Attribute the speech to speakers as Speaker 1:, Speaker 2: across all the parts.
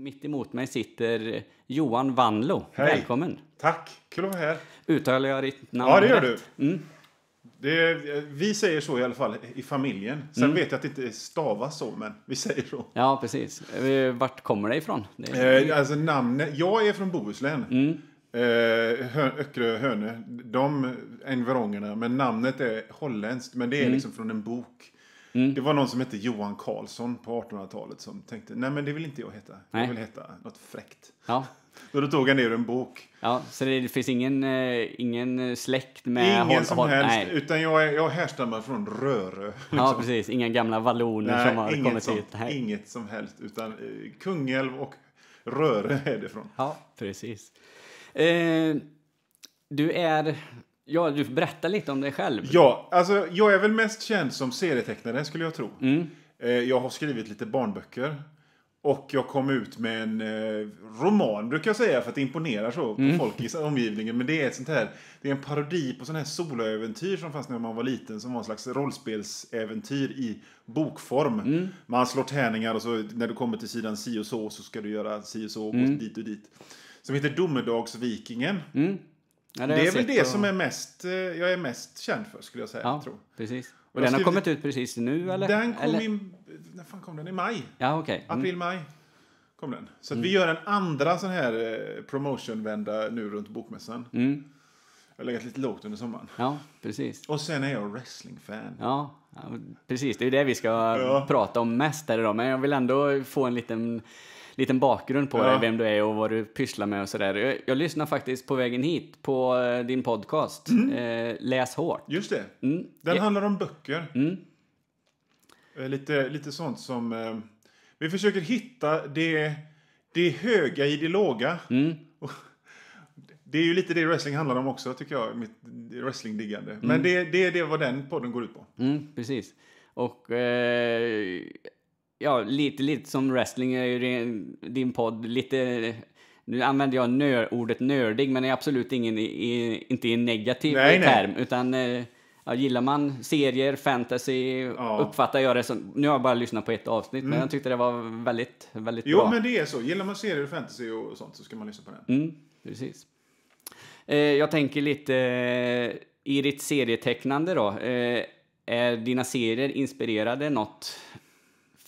Speaker 1: Mitt emot mig sitter Johan Vanlo.
Speaker 2: Hej.
Speaker 1: Välkommen!
Speaker 2: Tack, kul att vara här.
Speaker 1: Uttalar jag ditt namn
Speaker 2: Ja, det gör
Speaker 1: rätt? Mm.
Speaker 2: Det, vi säger så i alla fall i familjen. Sen
Speaker 1: Mm.
Speaker 2: vet jag att det inte stavas så, men vi säger så.
Speaker 1: Ja, precis. Eh, Vart kommer det ifrån? Det är...
Speaker 2: Eh, alltså namnet, jag är från Bohuslän.
Speaker 1: Mm.
Speaker 2: Eh, Hö, Öckerö, Hönö, de environgerna. Men namnet är holländskt, men det är liksom från en bok.
Speaker 1: Mm.
Speaker 2: Det var någon som hette Johan Karlsson på 1800-talet som tänkte, nej men det vill inte jag heta.
Speaker 1: Nej.
Speaker 2: Jag vill heta något fräckt.
Speaker 1: Ja.
Speaker 2: Så då tog jag ner en bok.
Speaker 1: ja, så det finns ingen, eh, ingen släkt med...
Speaker 2: Ingen
Speaker 1: håll-
Speaker 2: som
Speaker 1: håll-
Speaker 2: helst,
Speaker 1: Nej.
Speaker 2: utan jag, jag härstammar från Rörö.
Speaker 1: Ja, precis. Inga gamla valloner som har
Speaker 2: Nej,
Speaker 1: kommit
Speaker 2: som,
Speaker 1: hit. Nej.
Speaker 2: inget som helst. Utan eh, Kungälv och Röre är det ifrån.
Speaker 1: Ja, precis. Eh, du är... Ja, du får berätta lite om dig själv.
Speaker 2: Ja, alltså jag är väl mest känd som serietecknare skulle jag tro.
Speaker 1: Mm.
Speaker 2: Eh, jag har skrivit lite barnböcker. Och jag kom ut med en eh, roman brukar jag säga för att det imponerar så på
Speaker 1: Mm.
Speaker 2: folk i omgivningen. Men det är ett sånt här, det är en parodi på sådana här soloäventyr som fanns när man var liten. Som var en slags rollspelsäventyr i bokform.
Speaker 1: Mm.
Speaker 2: Man slår tärningar och så när du kommer till sidan si och så så ska du göra si och så och
Speaker 1: Mm.
Speaker 2: dit och dit. Som heter Domedagsvikingen.
Speaker 1: Mm. Ja,
Speaker 2: Det
Speaker 1: jag
Speaker 2: är väl det
Speaker 1: och-
Speaker 2: som är mest, eh, jag är mest känd för skulle jag säga.
Speaker 1: Ja,
Speaker 2: Tror.
Speaker 1: precis. Och
Speaker 2: jag
Speaker 1: den har
Speaker 2: skrivit-
Speaker 1: kommit ut precis nu, eller?
Speaker 2: Den kom
Speaker 1: eller?
Speaker 2: i, när fan kom den? I maj?
Speaker 1: Ja, okej. Mm.
Speaker 2: April, maj. Kom den. Så att vi gör en andra sån här eh, promotionvända nu runt bokmässan.
Speaker 1: Mm.
Speaker 2: Jag har legat lite lågt under sommaren.
Speaker 1: Ja, precis.
Speaker 2: Och sen är jag wrestlingfan.
Speaker 1: Ja, precis. Det är det vi ska
Speaker 2: Ja.
Speaker 1: prata om mest här idag. Men jag vill ändå få en liten, liten bakgrund på
Speaker 2: Ja.
Speaker 1: dig, vem du är och vad du pysslar med och sådär. Jag, jag lyssnar faktiskt på vägen hit på eh, din podcast, eh, Läs hårt.
Speaker 2: Just det.
Speaker 1: Mm.
Speaker 2: Den
Speaker 1: Ja.
Speaker 2: handlar om böcker.
Speaker 1: Mm.
Speaker 2: Eh, Lite, lite sånt som... Eh, vi försöker hitta det, det höga i det låga.
Speaker 1: Mm.
Speaker 2: Det är ju lite det wrestling handlar om också, tycker jag. Mitt wrestlingdiggande.
Speaker 1: Mm.
Speaker 2: Men det, det är det vad den podden går ut på.
Speaker 1: Mm, precis. Och eh, ja, lite, lite som wrestling är ju din, podd lite... Nu använder jag nör, ordet nördig, men är absolut ingen, i, inte i en negativ
Speaker 2: Nej, nej.
Speaker 1: term. Utan eh, ja, gillar man serier, fantasy,
Speaker 2: Ja.
Speaker 1: uppfattar jag det som... Nu har jag bara lyssnat på ett avsnitt, men jag tyckte det var väldigt, väldigt
Speaker 2: Jo,
Speaker 1: bra.
Speaker 2: men det är så. Gillar man serier och fantasy och sånt så ska man lyssna på den.
Speaker 1: Mm, precis. Eh, jag tänker lite eh, i ditt serietecknande då. Eh, är dina serier inspirerade något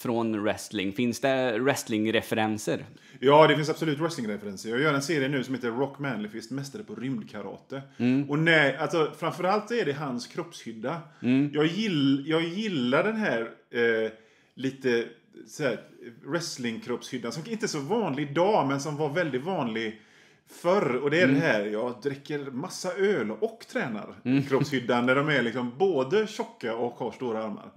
Speaker 1: från wrestling? Finns det wrestlingreferenser?
Speaker 2: Ja, det finns absolut wrestlingreferenser. Jag gör en serie nu som heter Rock Manlyfist, mästare på rymdkarate. Och nej, alltså framförallt är det hans kroppshydda. Jag, gill, jag gillar den här eh, lite wrestlingkroppshyddan som inte är så vanlig idag, men som var väldigt vanlig förr. Och det är det här, jag dricker massa öl och tränar kroppshyddan när de är liksom både tjocka och har stora armar.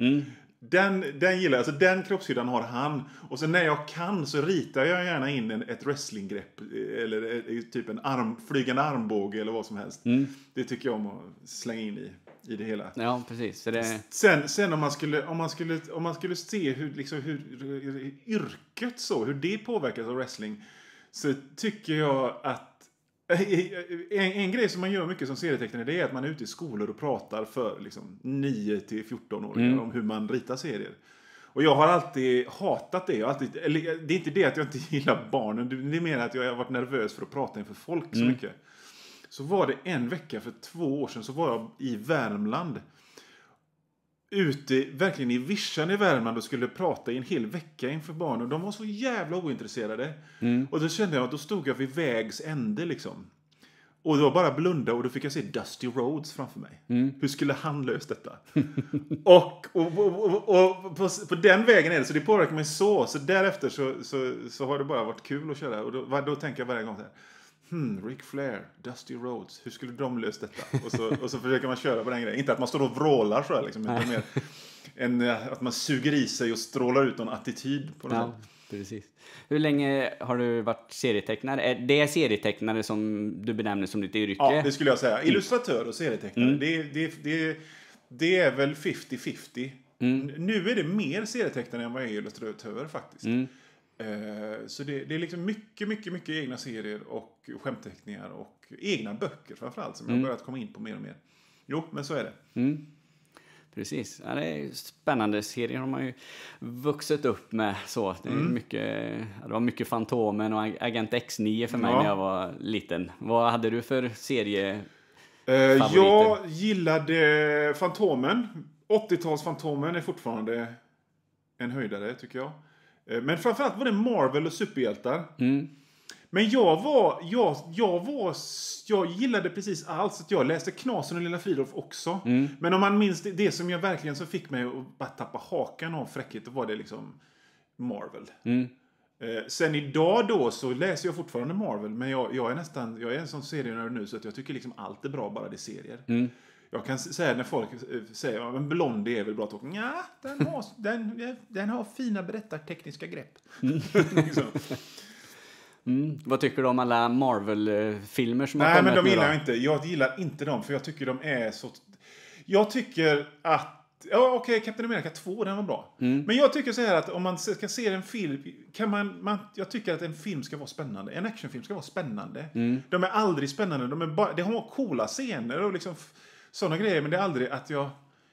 Speaker 2: Den, den gillar jag. Alltså den kroppshyddan har han. Och så när jag kan så ritar jag gärna in en, ett wrestlinggrepp. eh, Eller eh, typ en arm, flygande armbåge eller vad som helst. Det tycker jag om att slänga in i, i det hela.
Speaker 1: Ja, precis. Så det,
Speaker 2: Sen, sen om, man skulle, om, man skulle, om man skulle se hur, liksom, hur, hur yrket så, hur det påverkas av wrestling. Så tycker jag att en, en grej som man gör mycket som serietecknare det är att man är ute i skolor och pratar för liksom, 9 till 14-åringar om hur man ritar serier. Och jag har alltid hatat det. Jag alltid, eller, det är inte det att jag inte gillar barnen. Det är mer att jag har varit nervös för att prata inför folk så mycket. Så var det en vecka för två år sedan så var jag i Värmland ute verkligen i vischan i Värmland och skulle prata i en hel vecka inför barn. Och de var så jävla ointresserade. Och då kände jag att då stod jag vid vägs ände liksom. Och det var bara blunda och då fick jag se Dusty Rhodes framför mig. Hur skulle han löst detta? och och, och, och, och på, på den vägen är det, så det påverkar mig så. Så därefter så, så, så har det bara varit kul att köra. Och då, då tänker jag varje gång så här. Hmm, Ric Flair, Dusty Rhodes, hur skulle de löst detta? Och så, och så försöker man köra på den grejen. Inte att man står och vrålar så här liksom, utan mer en, eh, att man suger i sig och strålar ut någon attityd på något
Speaker 1: ja,
Speaker 2: sätt.
Speaker 1: precis. Hur länge har du varit serietecknare? Är det serietecknare som du benämner som ditt yrke?
Speaker 2: Ja, det skulle jag säga. Illustratör och serietecknare, det, det, det, det är väl 50-50. Nu är det mer serietecknare än vad jag är illustratör faktiskt.
Speaker 1: Mm.
Speaker 2: Eh, Så det, det är liksom mycket, mycket, mycket egna serier och skämtteckningar och egna böcker framförallt som jag har börjat komma in på mer och mer. Jo, men så är det.
Speaker 1: Mm. Precis. Ja, det är spännande serier har man ju vuxit upp med. Så. Det, är
Speaker 2: Mm.
Speaker 1: mycket, det var mycket Fantomen och Agent X9 för mig
Speaker 2: Ja.
Speaker 1: när jag var liten. Vad hade du för serie?
Speaker 2: Eh, jag gillade Fantomen. 80-tals Fantomen är fortfarande en höjdare, tycker jag. Eh, men framförallt var det Marvel och superhjältar.
Speaker 1: Mm.
Speaker 2: Men jag var, jag, jag var, jag gillade precis allt. Så att jag läste Knasen och Lilla Fridolf också.
Speaker 1: Mm.
Speaker 2: Men om man minns det, det som jag verkligen så fick mig att bara tappa hakan av fräckhet, då var det liksom Marvel.
Speaker 1: Mm.
Speaker 2: Eh, sen idag då så läser jag fortfarande Marvel, men jag, jag är nästan, jag är en sån serienörd nu så att jag tycker liksom allt är bra bara det är serier.
Speaker 1: Mm.
Speaker 2: Jag kan säga när folk eh, säger ja, men Blondie är väl bra, att ja, den har, den, den har fina berättartekniska grepp. liksom.
Speaker 1: Mm. Vad tycker du om alla Marvel-filmer som har
Speaker 2: Nej,
Speaker 1: kommit
Speaker 2: men de gillar jag inte. Jag gillar inte dem, för jag tycker de är så... Jag tycker att... Ja, okej, Captain America 2, den var bra.
Speaker 1: Mm.
Speaker 2: Men jag tycker så här att om man ska se en film, kan man, man... Jag tycker att en film ska vara spännande. En actionfilm ska vara spännande.
Speaker 1: Mm.
Speaker 2: De är aldrig spännande. De är bara, det har coola scener och liksom sådana grejer, men det är aldrig att jag...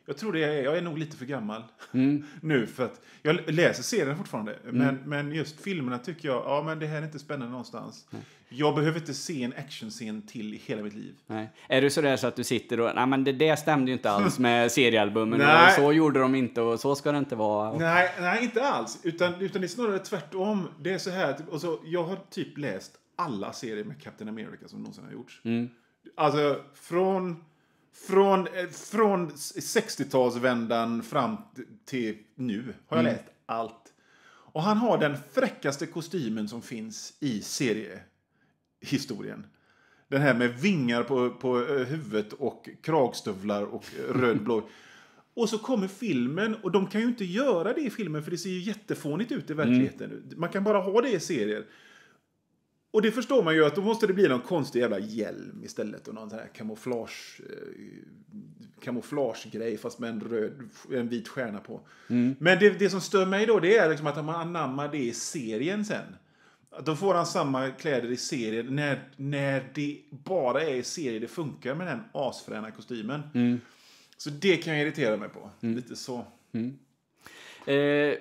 Speaker 2: Jag tror det är, jag är nog lite för gammal
Speaker 1: Mm.
Speaker 2: nu för att jag läser serien fortfarande. Men, men just filmerna tycker jag, ja men det här är inte spännande någonstans. Jag behöver inte se en actionscen till i hela mitt liv.
Speaker 1: Nej. Är du sådär så att du sitter och, nej men det där stämde ju inte alls med seriealbumen och så gjorde de inte och så ska det inte vara.
Speaker 2: Nej, nej, inte alls. Utan, utan det är snarare tvärtom. Det är så här, typ, och så, jag har typ läst alla serier med Captain America som någonsin har gjorts.
Speaker 1: Mm.
Speaker 2: Alltså från, från, eh, från 60-talsvändan fram till nu har jag läst allt. Och han har den fräckaste kostymen som finns i seriehistorien. Den här med vingar på, på eh, huvudet och kragstövlar och eh, röd blå. Och så kommer filmen och de kan ju inte göra det i filmen för det ser ju jättefånigt ut i verkligheten. Man kan bara ha det i serier. Och det förstår man ju att då måste det bli någon konstig jävla hjälm istället och någon sån här kamouflage, eh, kamouflagegrej fast med en, röd, en vit stjärna på. Men det, det som stör mig då det är liksom att man anammar det i serien sen. Att Då får han samma kläder i serien när, när det bara är i serien det funkar med den asfräna kostymen. Så det kan jag irritera mig på. Lite så.
Speaker 1: Eh,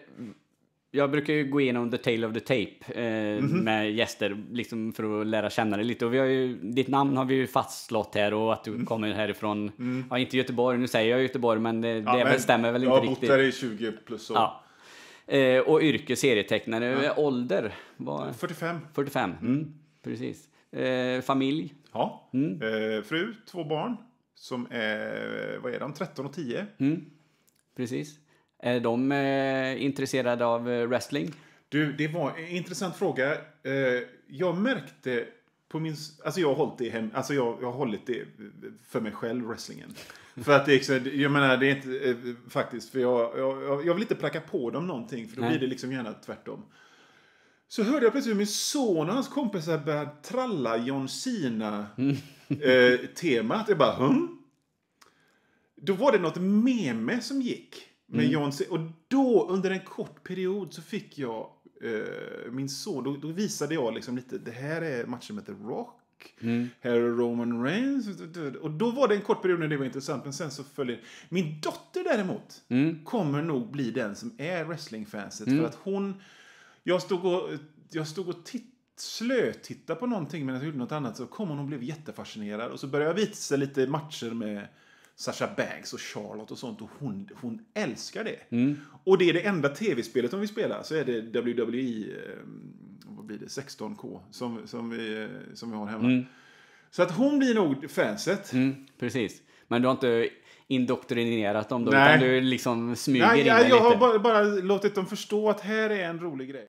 Speaker 1: jag brukar ju gå igenom the tale of the tape eh,
Speaker 2: Mhm.
Speaker 1: med gäster liksom för att lära känna dig lite. Och vi har ju, ditt namn har vi ju fastslått här och att du
Speaker 2: Mm.
Speaker 1: kommer härifrån, ja inte Göteborg, nu säger jag Göteborg men det, det
Speaker 2: men
Speaker 1: stämmer väl
Speaker 2: jag
Speaker 1: inte
Speaker 2: har bott
Speaker 1: riktigt.
Speaker 2: där i 20 plus år.
Speaker 1: Ja. Eh, och yrke serietecknare, ålder var
Speaker 2: 45.
Speaker 1: 45. Mm. Precis. Eh, familj.
Speaker 2: Ja.
Speaker 1: Mm.
Speaker 2: Eh, fru, två barn. Som är, vad är de, 13 och 10.
Speaker 1: Mm. Precis. Är de eh, intresserade av eh, wrestling?
Speaker 2: Du, det var en intressant fråga. Eh, jag märkte på min... Alltså jag har hållit det hem, alltså jag, jag har hållit det för mig själv, wrestlingen. för att det så- jag menar, det är inte eh, faktiskt, för jag, jag, jag vill inte pracka på dem någonting, för då
Speaker 1: Nej.
Speaker 2: blir det liksom gärna tvärtom. Så hörde jag plötsligt min son och hans kompisar började tralla John Cena-temat. jag bara, hm? Då var det något meme som gick med John Cena. Och då, under en kort period, så fick jag eh, min son, då, då visade jag liksom lite, det här är matchen med The Rock. Här är Roman Reigns. Och då var det en kort period när det var intressant, men sen så följer Min dotter däremot kommer nog bli den som är wrestlingfanset. För att hon... Jag stod och, jag stod och titt, slötittade på någonting medan jag gjorde något annat. Så kom hon och blev jättefascinerad. Och så började jag visa lite matcher med Sasha Banks och Charlotte och sånt. Och hon, hon älskar det. Och det är det enda tv-spelet hon vill spela. Så är det WWE, eh, vad blir det, 16K som, som, vi, eh, som vi har hemma. Så att hon blir nog fanset.
Speaker 1: Mm, precis. Men du har inte indoktrinerat dem då,
Speaker 2: Nej.
Speaker 1: utan du liksom smyger
Speaker 2: Nej,
Speaker 1: in
Speaker 2: jag, jag har
Speaker 1: lite?
Speaker 2: bara, bara låtit dem förstå att här är en rolig grej.